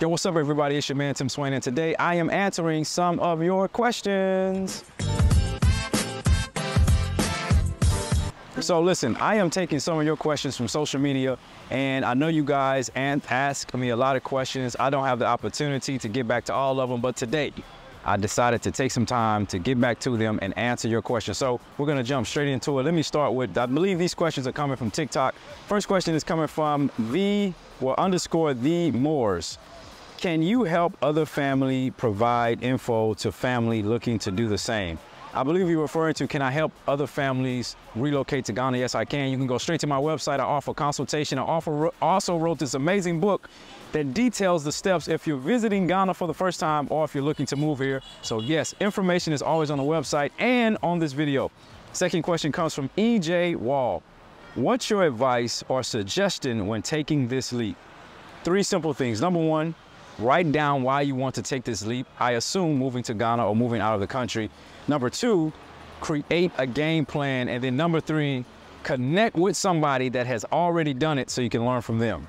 Yo, what's up, everybody? It's your man, Tim Swain, and today I am answering some of your questions. So listen, I am taking some of your questions from social media, and I know you guys and ask me a lot of questions. I don't have the opportunity to get back to all of them, but today I decided to take some time to get back to them and answer your questions. So we're gonna jump straight into it. Let me start with, I believe these questions are coming from TikTok. First question is coming from the, well, underscore the Moors. Can you help other family provide info to family looking to do the same? I believe you're referring to, can I help other families relocate to Ghana? Yes, I can. You can go straight to my website. I offer consultation. I offer, also wrote this amazing book that details the steps if you're visiting Ghana for the first time or if you're looking to move here. So yes, information is always on the website and on this video. Second question comes from EJ Wall. What's your advice or suggestion when taking this leap? Three simple things. Number one, Write down why you want to take this leap. I assume moving to Ghana or moving out of the country. Number two, create a game plan. And then number three, connect with somebody that has already done it so you can learn from them.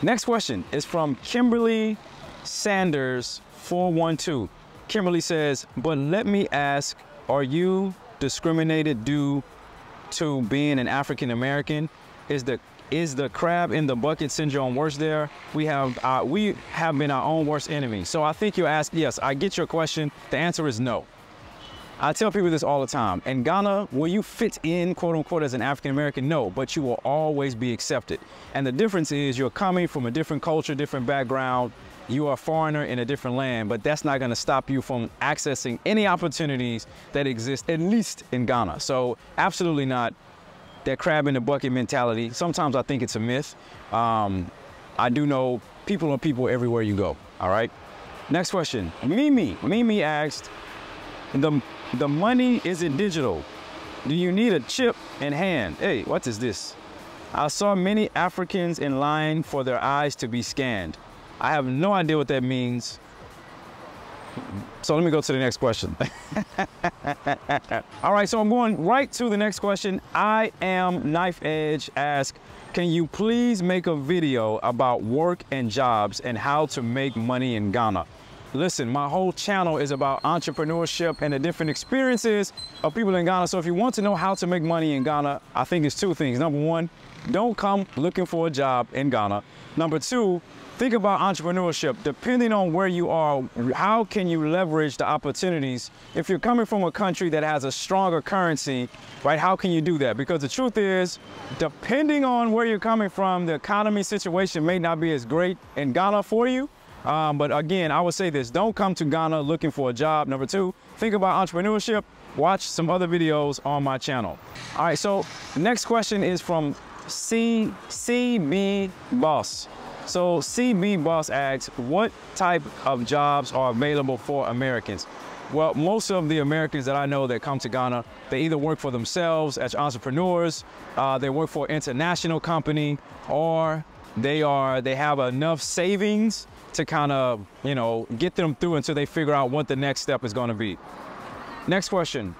Next question is from Kimberly Sanders 412. Kimberly says, but let me ask, are you discriminated due to being an African American? Is the is the crab in the bucket syndrome worse there? We have uh, we have been our own worst enemy. So I think you asked, yes, I get your question. The answer is no. I tell people this all the time. In Ghana, will you fit in, quote unquote, as an African American? No, but you will always be accepted. And the difference is you're coming from a different culture, different background. You are a foreigner in a different land, but that's not gonna stop you from accessing any opportunities that exist, at least in Ghana. So absolutely not that crab in the bucket mentality. Sometimes I think it's a myth. Um, I do know people are people everywhere you go, all right? Next question, Mimi. Mimi asked, the, the money, is it digital? Do you need a chip in hand? Hey, what is this? I saw many Africans in line for their eyes to be scanned. I have no idea what that means. So let me go to the next question. All right, so I'm going right to the next question. I am Knife Edge ask, can you please make a video about work and jobs and how to make money in Ghana? Listen, my whole channel is about entrepreneurship and the different experiences of people in Ghana. So if you want to know how to make money in Ghana, I think it's two things. Number one, don't come looking for a job in Ghana. Number two, think about entrepreneurship. Depending on where you are, how can you leverage the opportunities? If you're coming from a country that has a stronger currency, right, how can you do that? Because the truth is, depending on where you're coming from, the economy situation may not be as great in Ghana for you. Um, but again, I would say this, don't come to Ghana looking for a job. Number two, think about entrepreneurship. Watch some other videos on my channel. All right, so the next question is from C CB Boss. So CB Boss asks, what type of jobs are available for Americans? Well, most of the Americans that I know that come to Ghana, they either work for themselves as entrepreneurs, uh, they work for an international company, or they are they have enough savings to kind of, you know, get them through until they figure out what the next step is going to be. Next question.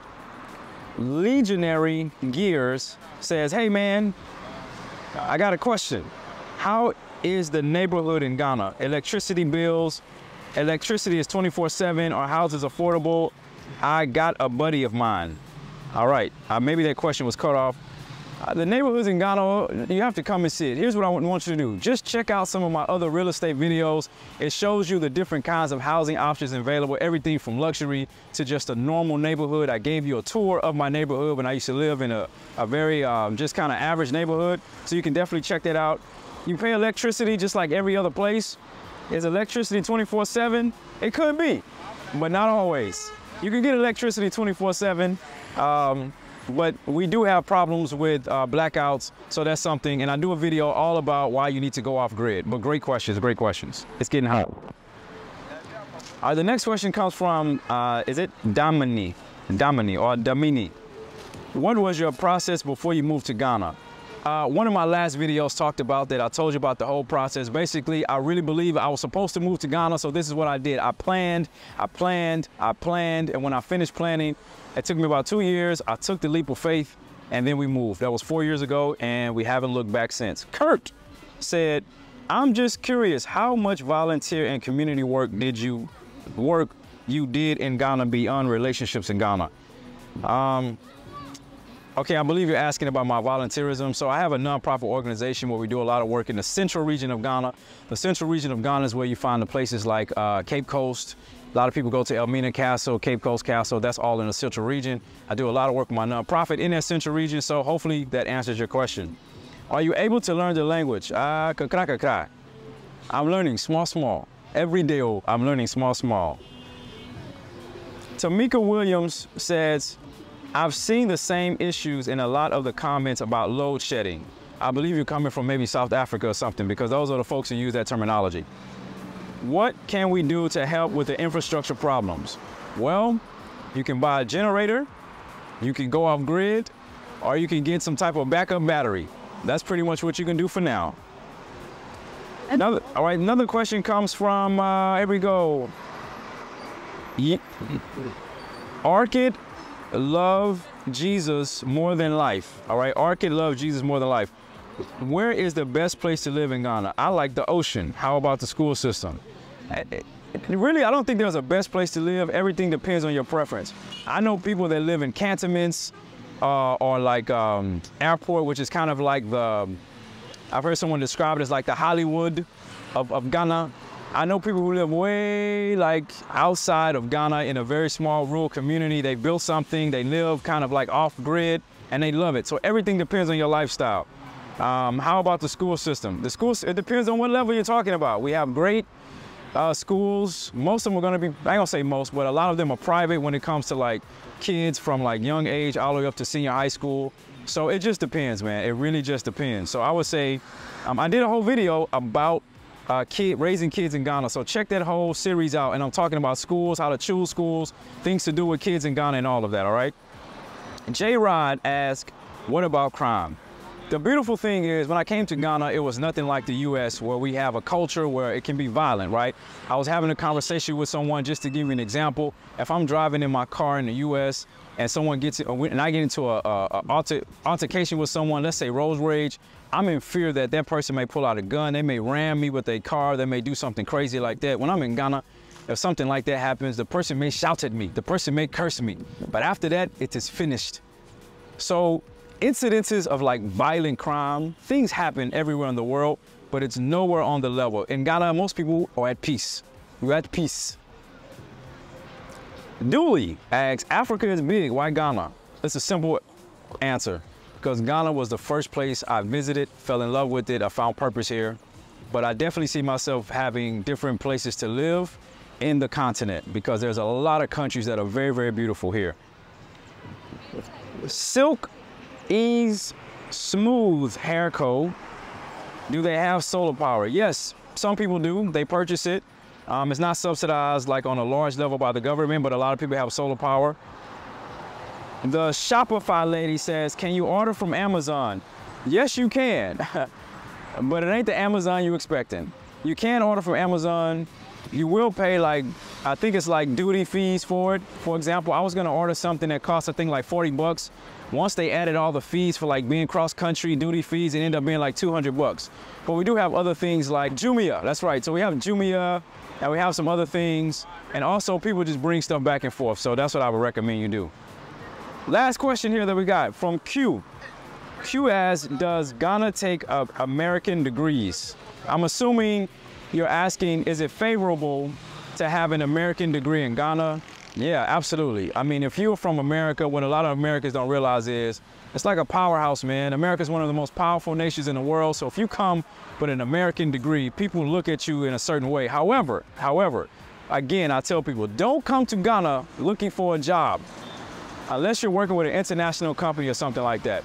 Legionary Gears says, hey man, I got a question. How is the neighborhood in Ghana? Electricity bills, electricity is 24-7, are houses affordable? I got a buddy of mine. All right, uh, maybe that question was cut off. Uh, the neighborhoods in Ghana, you have to come and see it. Here's what I want you to do. Just check out some of my other real estate videos. It shows you the different kinds of housing options available, everything from luxury to just a normal neighborhood. I gave you a tour of my neighborhood when I used to live in a, a very um, just kind of average neighborhood. So you can definitely check that out. You pay electricity just like every other place. Is electricity 24-7? It could be, but not always. You can get electricity 24-7, um, but we do have problems with uh, blackouts, so that's something. And I do a video all about why you need to go off grid. But great questions, great questions. It's getting hot. All right, the next question comes from, uh, is it Damini? Damini or Damini. What was your process before you moved to Ghana? Uh, one of my last videos talked about that. I told you about the whole process. Basically, I really believe I was supposed to move to Ghana, so this is what I did. I planned, I planned, I planned, and when I finished planning, it took me about two years. I took the leap of faith, and then we moved. That was four years ago, and we haven't looked back since. Kurt said, I'm just curious, how much volunteer and community work did you work you did in Ghana beyond relationships in Ghana? Um, okay, I believe you're asking about my volunteerism. So I have a nonprofit organization where we do a lot of work in the central region of Ghana. The central region of Ghana is where you find the places like uh, Cape Coast. A lot of people go to Elmina Castle, Cape Coast Castle. That's all in the central region. I do a lot of work with my nonprofit in that central region. So hopefully that answers your question. Are you able to learn the language? Uh, I'm learning small, small. Every day oh, I'm learning small, small. Tamika Williams says, I've seen the same issues in a lot of the comments about load shedding. I believe you're coming from maybe South Africa or something because those are the folks who use that terminology. What can we do to help with the infrastructure problems? Well, you can buy a generator, you can go off grid, or you can get some type of backup battery. That's pretty much what you can do for now. Another, all right, another question comes from, uh, here we go. Yeah. Orchid love Jesus more than life. All right, Orchid love Jesus more than life. Where is the best place to live in Ghana? I like the ocean. How about the school system? Really, I don't think there's a best place to live. Everything depends on your preference. I know people that live in cantonments uh, or like um, airport, which is kind of like the, I've heard someone describe it as like the Hollywood of, of Ghana. I know people who live way like outside of Ghana in a very small rural community. They built something, they live kind of like off grid and they love it. So everything depends on your lifestyle. Um, how about the school system? The schools, it depends on what level you're talking about. We have great uh, schools. Most of them are gonna be, I ain't gonna say most, but a lot of them are private when it comes to like kids from like young age all the way up to senior high school. So it just depends, man. It really just depends. So I would say, um, I did a whole video about uh, kid raising kids in Ghana. So check that whole series out. And I'm talking about schools, how to choose schools, things to do with kids in Ghana and all of that, all right? J Rod asked, what about crime? The beautiful thing is when I came to Ghana, it was nothing like the US where we have a culture where it can be violent, right? I was having a conversation with someone just to give you an example. If I'm driving in my car in the US and someone gets, and I get into a, a, a alter, altercation with someone, let's say road rage, I'm in fear that that person may pull out a gun, they may ram me with a car, they may do something crazy like that. When I'm in Ghana, if something like that happens, the person may shout at me, the person may curse me, but after that, it is finished. So incidences of like violent crime, things happen everywhere in the world, but it's nowhere on the level. In Ghana, most people are at peace. We're at peace. Dooley asks, Africa is big, why Ghana? It's a simple answer, because Ghana was the first place I visited, fell in love with it, I found purpose here. But I definitely see myself having different places to live in the continent because there's a lot of countries that are very, very beautiful here. Silk Ease Smooth Hair Co. Do they have solar power? Yes, some people do. They purchase it. Um, it's not subsidized like on a large level by the government, but a lot of people have solar power. The Shopify lady says, can you order from Amazon? Yes, you can, but it ain't the Amazon you expecting. You can order from Amazon. You will pay like, I think it's like duty fees for it. For example, I was gonna order something that cost I think like 40 bucks. Once they added all the fees for like being cross country duty fees, it ended up being like 200 bucks. But we do have other things like Jumia, that's right. So we have Jumia and we have some other things. And also people just bring stuff back and forth. So that's what I would recommend you do. Last question here that we got from Q. Q asks, does Ghana take American degrees? I'm assuming you're asking, is it favorable to have an American degree in Ghana? Yeah, absolutely. I mean, if you're from America, what a lot of Americans don't realize is it's like a powerhouse, man. America is one of the most powerful nations in the world. So if you come with an American degree, people look at you in a certain way. However, however, again, I tell people, don't come to Ghana looking for a job unless you're working with an international company or something like that.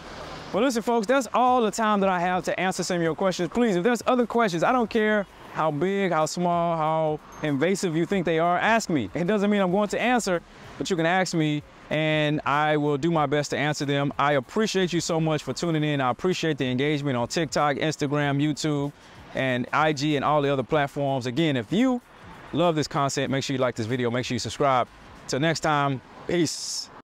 Well, listen, folks, that's all the time that I have to answer some of your questions. Please, if there's other questions, I don't care how big, how small, how invasive you think they are, ask me. It doesn't mean I'm going to answer, but you can ask me and I will do my best to answer them. I appreciate you so much for tuning in. I appreciate the engagement on TikTok, Instagram, YouTube, and IG and all the other platforms. Again, if you love this content, make sure you like this video, make sure you subscribe. Till next time, peace.